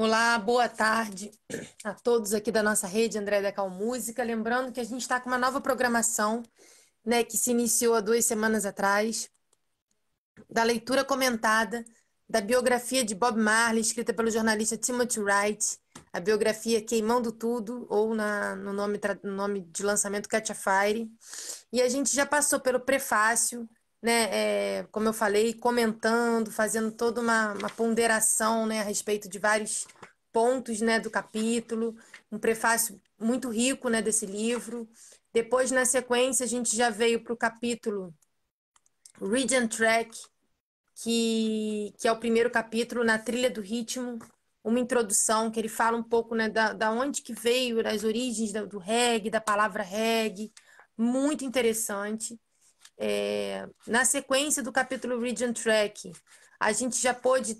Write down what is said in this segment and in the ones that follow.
Olá, boa tarde a todos aqui da nossa rede André Decal Música. Lembrando que a gente está com uma nova programação, né, que se iniciou há duas semanas atrás, da leitura comentada da biografia de Bob Marley, escrita pelo jornalista Timothy Wright, a biografia Queimando Tudo, ou na, no, nome, no nome de lançamento Catch a Fire. E a gente já passou pelo prefácio, né, é, como eu falei, comentando, fazendo toda uma, uma ponderação né, a respeito de vários pontos né, do capítulo, um prefácio muito rico né, desse livro. Depois, na sequência, a gente já veio para o capítulo Regent Track, que, que é o primeiro capítulo, na trilha do ritmo, uma introdução que ele fala um pouco né, da, da onde que veio, das origens do, do reggae, da palavra reggae, muito interessante. É, na sequência do capítulo Region Track, a gente já pôde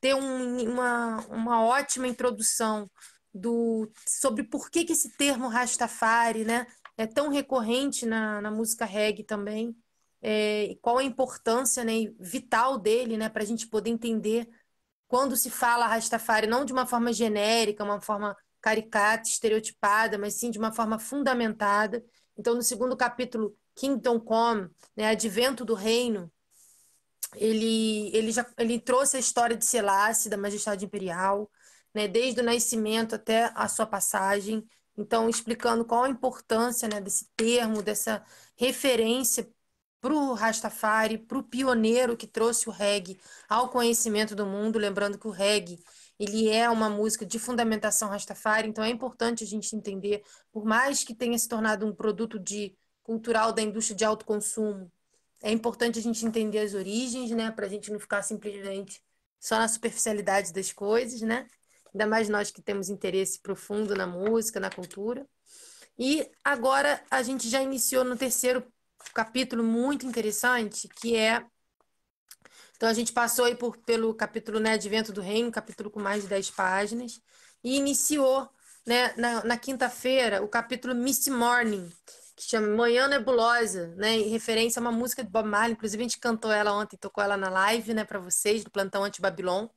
ter um, uma, uma ótima introdução do, sobre por que, que esse termo Rastafari né, é tão recorrente na, na música reggae também é, qual a importância né, vital dele né, para a gente poder entender quando se fala Rastafari, não de uma forma genérica, uma forma caricata, estereotipada, mas sim de uma forma fundamentada. Então, no segundo capítulo, Kingdom Come, né, Advento do Reino, ele, ele, já, ele trouxe a história de Selassie, da Majestade Imperial, né, desde o nascimento até a sua passagem. Então, explicando qual a importância né, desse termo, dessa referência para o Rastafari, para o pioneiro que trouxe o reggae ao conhecimento do mundo, lembrando que o reggae ele é uma música de fundamentação Rastafari, então é importante a gente entender, por mais que tenha se tornado um produto de cultural da indústria de alto consumo, é importante a gente entender as origens, né, para a gente não ficar simplesmente só na superficialidade das coisas, né? Ainda mais nós que temos interesse profundo na música, na cultura. E agora a gente já iniciou no terceiro capítulo muito interessante, que é. Então a gente passou aí por, pelo capítulo né, Advento do Reino, capítulo com mais de 10 páginas, e iniciou né, na, na quinta-feira o capítulo Misty Morning, que chama Manhã Nebulosa, né, em referência a uma música de Bob Marley. Inclusive, a gente cantou ela ontem, tocou ela na live né, para vocês, do Plantão Anti-Babilon.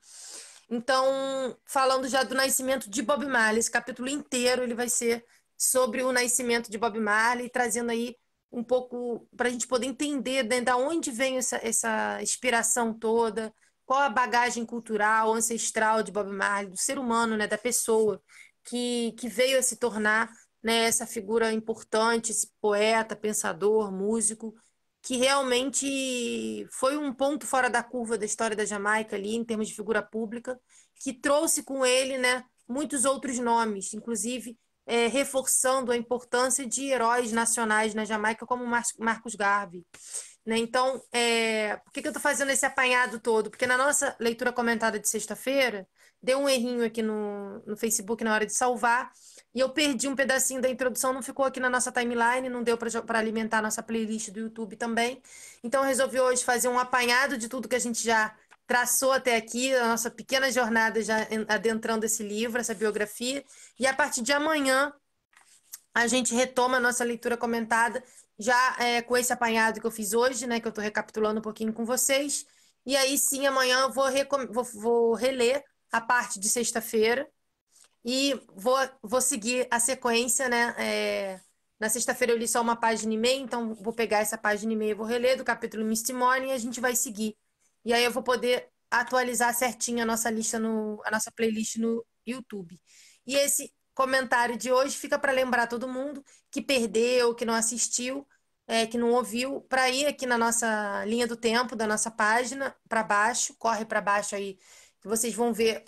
Então, falando já do nascimento de Bob Marley, esse capítulo inteiro ele vai ser sobre o nascimento de Bob Marley, trazendo aí um pouco para a gente poder entender né, da onde vem essa, essa inspiração toda, qual a bagagem cultural, ancestral de Bob Marley, do ser humano, né, da pessoa que, que veio a se tornar né, essa figura importante, esse poeta, pensador, músico, que realmente foi um ponto fora da curva da história da Jamaica ali, em termos de figura pública, que trouxe com ele né, muitos outros nomes, inclusive é, reforçando a importância de heróis nacionais na Jamaica, como Mar Marcos Garvey. Né? Então, é, por que, que eu estou fazendo esse apanhado todo? Porque na nossa leitura comentada de sexta-feira, deu um errinho aqui no, no Facebook na hora de salvar, e eu perdi um pedacinho da introdução, não ficou aqui na nossa timeline, não deu para alimentar a nossa playlist do YouTube também. Então, resolvi hoje fazer um apanhado de tudo que a gente já traçou até aqui a nossa pequena jornada já adentrando esse livro, essa biografia, e a partir de amanhã a gente retoma a nossa leitura comentada, já é, com esse apanhado que eu fiz hoje, né, que eu estou recapitulando um pouquinho com vocês, e aí sim amanhã eu vou, vou, vou reler a parte de sexta-feira. E vou, vou seguir a sequência, né, é, na sexta-feira eu li só uma página e meia, então vou pegar essa página e meia e vou reler do capítulo Misty Morning e a gente vai seguir. E aí eu vou poder atualizar certinho a nossa lista no a nossa playlist no YouTube. E esse comentário de hoje fica para lembrar todo mundo que perdeu, que não assistiu, é, que não ouviu, para ir aqui na nossa linha do tempo da nossa página para baixo, corre para baixo aí, vocês vão ver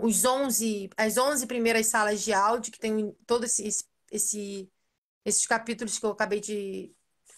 os 11, as 11 primeiras salas de áudio que tem todos esse, esse, esses capítulos que eu acabei de,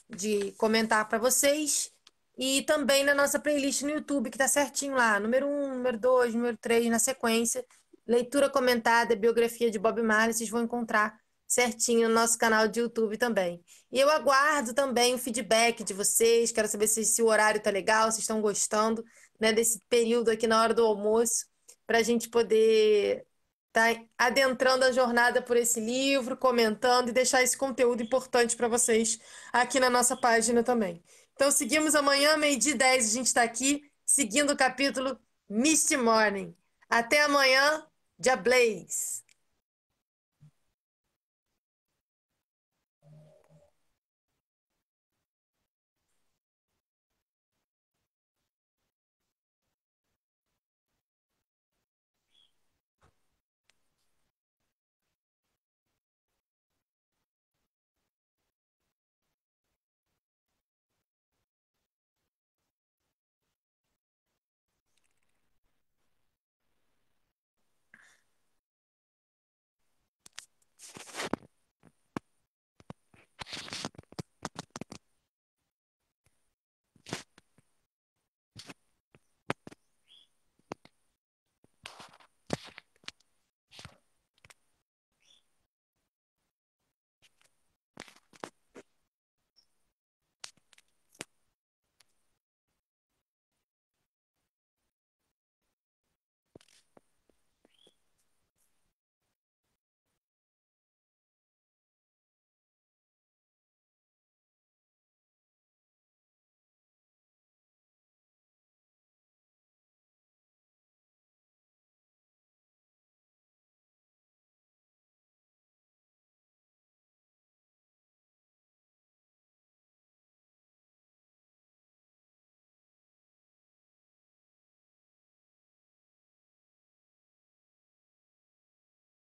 de comentar para vocês. E também na nossa playlist no YouTube, que tá certinho lá. Número 1, número 2, número 3, na sequência. Leitura comentada, biografia de Bob Marley, vocês vão encontrar certinho no nosso canal de YouTube também. E eu aguardo também o feedback de vocês. Quero saber se, se o horário tá legal, se estão gostando né, desse período aqui na hora do almoço, para a gente poder estar tá adentrando a jornada por esse livro, comentando e deixar esse conteúdo importante para vocês aqui na nossa página também. Então, seguimos amanhã, meio-dia 10, a gente está aqui, seguindo o capítulo Misty Morning. Até amanhã, dia Blaze.